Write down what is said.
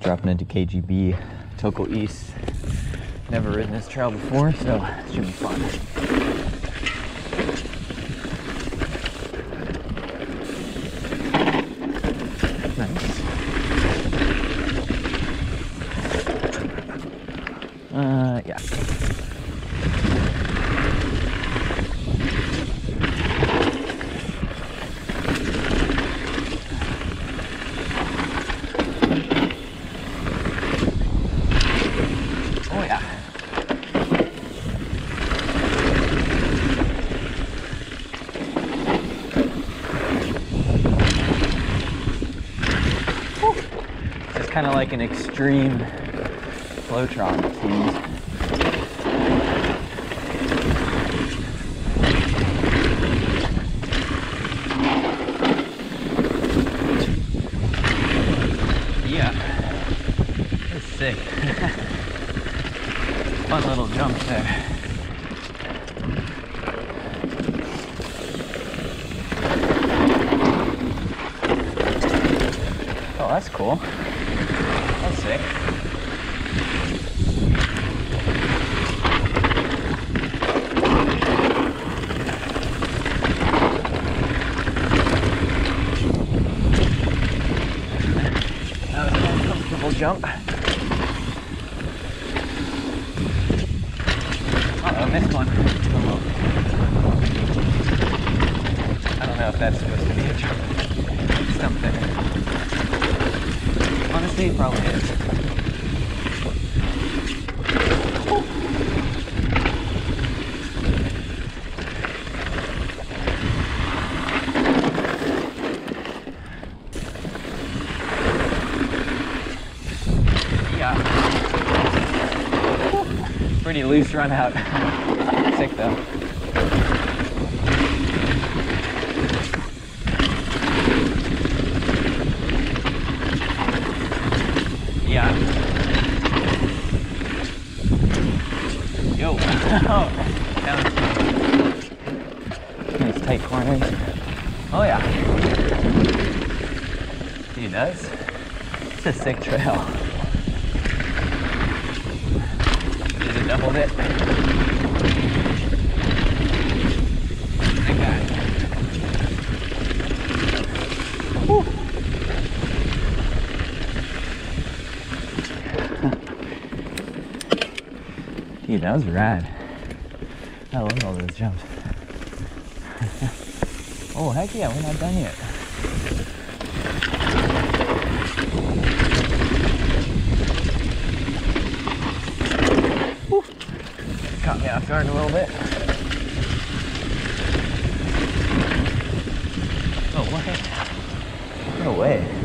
dropping into KGB, Tokul East. Never ridden this trail before, so it should be fun. Nice. Uh, yeah. Oh yeah. It's kind of like an extreme Flowtron, it seems. Yeah. It's sick. Fun little jump there. Oh, that's cool. Sick. That was an uncomfortable jump. Uh-oh, missed one. I don't know if that's supposed to be a jump. Something. It probably. Yeah. Pretty loose run out. Sick though. Yeah. Down. Nice tight corners. Oh yeah. Dude, that's it's a sick trail. Is it double dip? Like that. Whew. Dude, that was rad. I love all those jumps. oh, heck yeah, we're not done yet. Whew. Caught me off guard a little bit. Oh, what? No way.